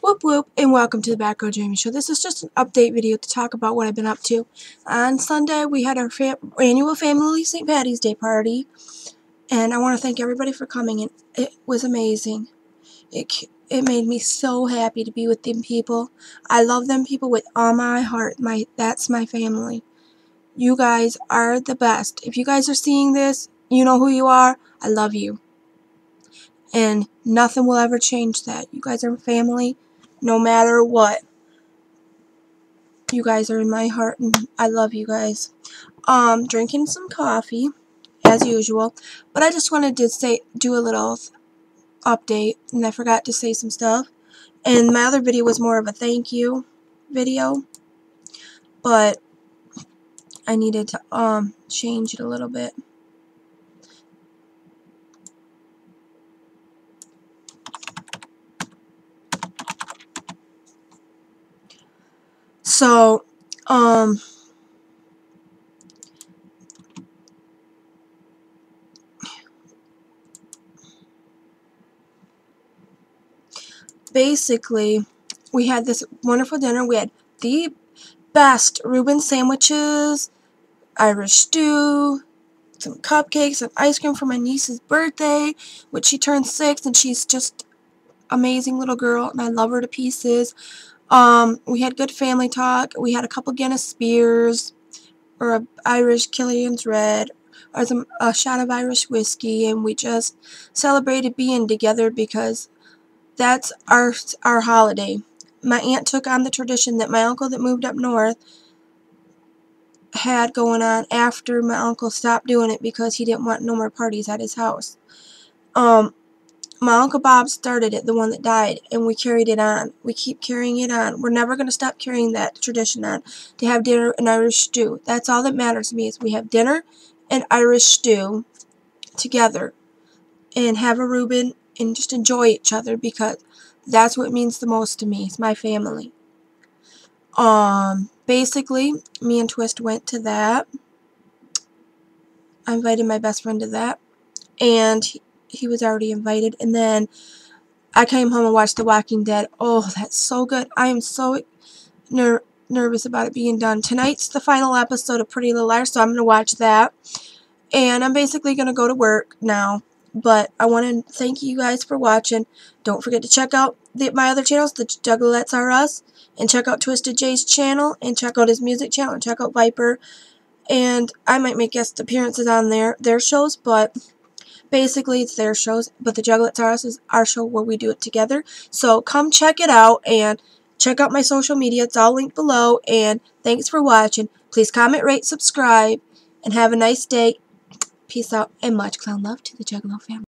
Whoop whoop, and welcome to the Batgirl Jamie Show. This is just an update video to talk about what I've been up to. On Sunday, we had our fam annual family St. Patty's Day party, and I want to thank everybody for coming, and it was amazing. It, it made me so happy to be with them people. I love them people with all my heart. My That's my family. You guys are the best. If you guys are seeing this, you know who you are. I love you. And nothing will ever change that. You guys are family no matter what. You guys are in my heart and I love you guys. Um, drinking some coffee as usual. But I just wanted to say do a little update and I forgot to say some stuff. And my other video was more of a thank you video. But I needed to um change it a little bit. So, um, basically, we had this wonderful dinner. We had the best Reuben sandwiches, Irish stew, some cupcakes, and ice cream for my niece's birthday, which she turned six, and she's just amazing little girl, and I love her to pieces. Um, we had good family talk. We had a couple Guinness beers, or a Irish Killian's Red, or some, a shot of Irish whiskey, and we just celebrated being together because that's our our holiday. My aunt took on the tradition that my uncle that moved up north had going on after my uncle stopped doing it because he didn't want no more parties at his house. Um, my Uncle Bob started it, the one that died, and we carried it on. We keep carrying it on. We're never going to stop carrying that tradition on to have dinner and Irish stew. That's all that matters to me is we have dinner and Irish stew together and have a Reuben and just enjoy each other because that's what means the most to me. It's my family. Um, basically, me and Twist went to that. I invited my best friend to that. And he was already invited. And then I came home and watched The Walking Dead. Oh, that's so good. I am so ner nervous about it being done. Tonight's the final episode of Pretty Little Liars, so I'm going to watch that. And I'm basically going to go to work now. But I want to thank you guys for watching. Don't forget to check out the, my other channels, the Juggalettes 'R Us, and check out Twisted Jay's channel, and check out his music channel, and check out Viper. And I might make guest appearances on their, their shows, but Basically, it's their shows, but the Juggalettes Are is our show where we do it together. So come check it out and check out my social media. It's all linked below. And thanks for watching. Please comment, rate, subscribe, and have a nice day. Peace out and much clown love to the Juggalo family.